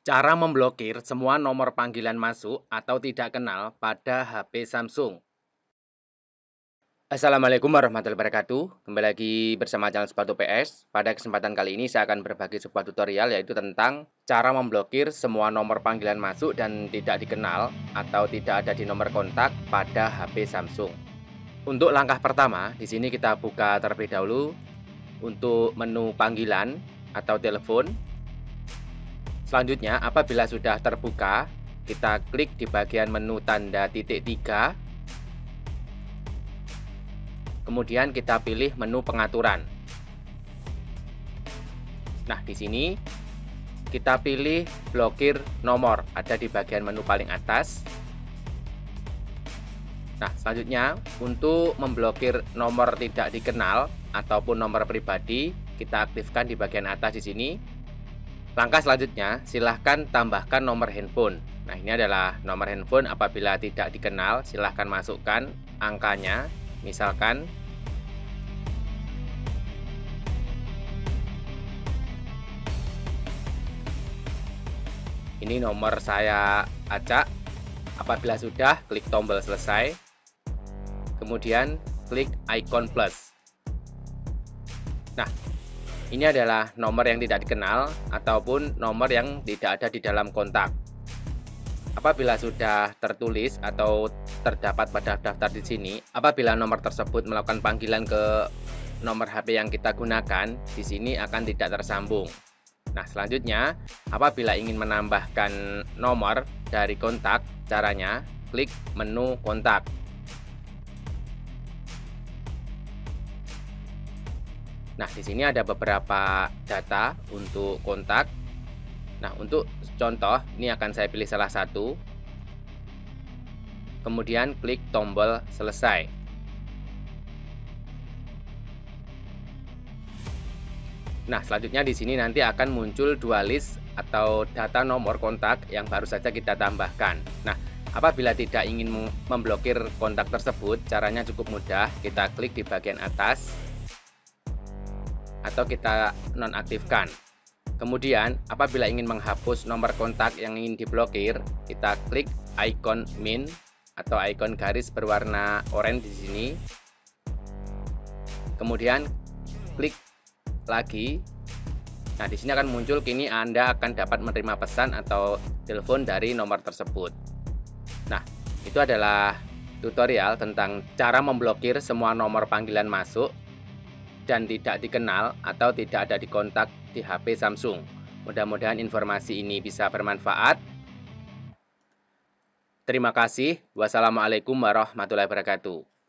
Cara memblokir semua nomor panggilan masuk atau tidak kenal pada HP Samsung. Assalamualaikum warahmatullahi wabarakatuh. Kembali lagi bersama channel Sepatu PS. Pada kesempatan kali ini saya akan berbagi sebuah tutorial yaitu tentang cara memblokir semua nomor panggilan masuk dan tidak dikenal atau tidak ada di nomor kontak pada HP Samsung. Untuk langkah pertama, di sini kita buka terlebih dahulu untuk menu panggilan atau telepon Selanjutnya, apabila sudah terbuka, kita klik di bagian menu tanda titik tiga. Kemudian kita pilih menu pengaturan. Nah, di sini kita pilih blokir nomor, ada di bagian menu paling atas. Nah, selanjutnya untuk memblokir nomor tidak dikenal ataupun nomor pribadi, kita aktifkan di bagian atas di sini Langkah selanjutnya, silahkan tambahkan nomor handphone. Nah, ini adalah nomor handphone apabila tidak dikenal, silahkan masukkan angkanya. Misalkan ini nomor saya acak. Apabila sudah, klik tombol selesai. Kemudian klik icon plus. Nah, ini adalah nomor yang tidak dikenal ataupun nomor yang tidak ada di dalam kontak. Apabila sudah tertulis atau terdapat pada daftar di sini, apabila nomor tersebut melakukan panggilan ke nomor HP yang kita gunakan, di sini akan tidak tersambung. Nah, selanjutnya, apabila ingin menambahkan nomor dari kontak, caranya klik menu kontak. Nah, di sini ada beberapa data untuk kontak. Nah, untuk contoh, ini akan saya pilih salah satu. Kemudian klik tombol selesai. Nah, selanjutnya di sini nanti akan muncul dua list atau data nomor kontak yang baru saja kita tambahkan. Nah, apabila tidak ingin memblokir kontak tersebut, caranya cukup mudah. Kita klik di bagian atas atau kita nonaktifkan. Kemudian, apabila ingin menghapus nomor kontak yang ingin diblokir, kita klik icon min atau icon garis berwarna oranye di sini. Kemudian klik lagi. Nah, di sini akan muncul kini Anda akan dapat menerima pesan atau telepon dari nomor tersebut. Nah, itu adalah tutorial tentang cara memblokir semua nomor panggilan masuk dan tidak dikenal atau tidak ada di kontak di HP Samsung. Mudah-mudahan informasi ini bisa bermanfaat. Terima kasih. Wassalamualaikum warahmatullahi wabarakatuh.